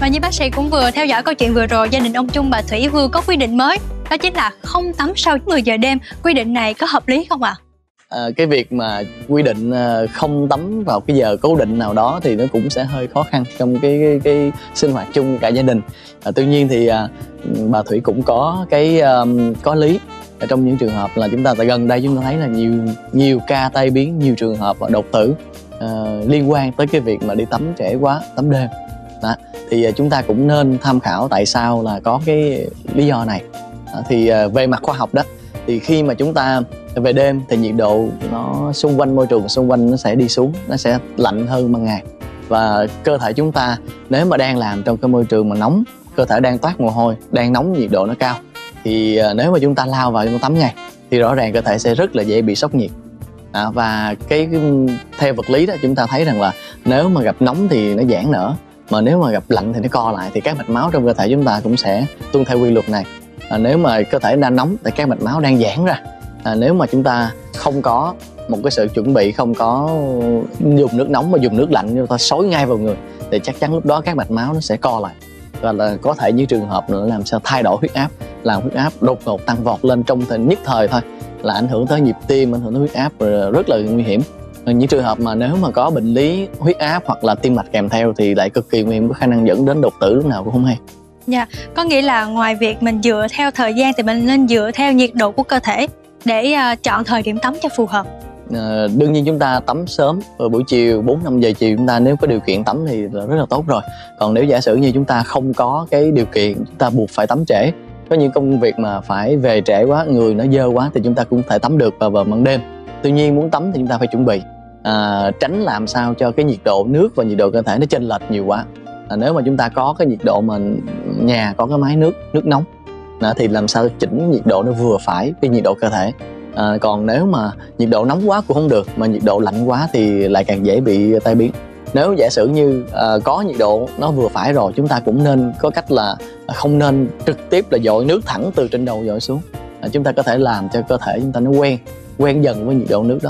Và như bác sĩ cũng vừa theo dõi câu chuyện vừa rồi, gia đình ông Trung bà Thủy vừa có quy định mới, đó chính là không tắm sau 10 giờ đêm. Quy định này có hợp lý không ạ? à, cái việc mà quy định à, không tắm vào cái giờ cố định nào đó thì nó cũng sẽ hơi khó khăn trong cái cái, cái sinh hoạt chung cả gia đình à, tuy nhiên thì à, bà thủy cũng có cái um, có lý ở trong những trường hợp là chúng ta tại gần đây chúng ta thấy là nhiều nhiều ca tai biến nhiều trường hợp đột tử uh, liên quan tới cái việc mà đi tắm trễ quá tắm đêm đó. thì à, chúng ta cũng nên tham khảo tại sao là có cái lý do này đó. thì à, về mặt khoa học đó thì khi mà chúng ta về đêm thì nhiệt độ nó xung quanh môi trường xung quanh nó sẽ đi xuống nó sẽ lạnh hơn ban ngày và cơ thể chúng ta nếu mà đang làm trong cái môi trường mà nóng cơ thể đang toát mồ hôi đang nóng nhiệt độ nó cao thì à, nếu mà chúng ta lao vào trong tắm ngay thì rõ ràng cơ thể sẽ rất là dễ bị sốc nhiệt à, và cái theo vật lý đó chúng ta thấy rằng là nếu mà gặp nóng thì nó giãn nở mà nếu mà gặp lạnh thì nó co lại thì các mạch máu trong cơ thể chúng ta cũng sẽ tuân theo quy luật này. À, nếu mà cơ thể đang nóng thì các mạch máu đang giãn ra. À, nếu mà chúng ta không có một cái sự chuẩn bị không có dùng nước nóng mà dùng nước lạnh chúng ta xối ngay vào người thì chắc chắn lúc đó các mạch máu nó sẽ co lại. Và là có thể như trường hợp nữa làm sao thay đổi huyết áp làm huyết áp đột ngột tăng vọt lên trong thời nhất thời thôi là ảnh hưởng tới nhịp tim ảnh hưởng tới huyết áp rất là nguy hiểm những trường hợp mà nếu mà có bệnh lý huyết áp hoặc là tim mạch kèm theo thì lại cực kỳ nguy hiểm có khả năng dẫn đến đột tử lúc nào cũng không hay Dạ, có nghĩa là ngoài việc mình dựa theo thời gian thì mình nên dựa theo nhiệt độ của cơ thể để uh, chọn thời điểm tắm cho phù hợp. À, đương nhiên chúng ta tắm sớm vào buổi chiều 4 5 giờ chiều chúng ta nếu có điều kiện tắm thì là rất là tốt rồi. Còn nếu giả sử như chúng ta không có cái điều kiện chúng ta buộc phải tắm trễ có những công việc mà phải về trễ quá người nó dơ quá thì chúng ta cũng thể tắm được vào vào ban đêm tuy nhiên muốn tắm thì chúng ta phải chuẩn bị à, tránh làm sao cho cái nhiệt độ nước và nhiệt độ cơ thể nó chênh lệch nhiều quá. À, nếu mà chúng ta có cái nhiệt độ mà nhà có cái máy nước nước nóng à, thì làm sao chỉnh nhiệt độ nó vừa phải với nhiệt độ cơ thể. À, còn nếu mà nhiệt độ nóng quá cũng không được mà nhiệt độ lạnh quá thì lại càng dễ bị tai biến. Nếu giả sử như uh, có nhiệt độ nó vừa phải rồi chúng ta cũng nên có cách là không nên trực tiếp là dội nước thẳng từ trên đầu dội xuống. À, chúng ta có thể làm cho cơ thể chúng ta nó quen quen dần với nhiệt độ nước đó.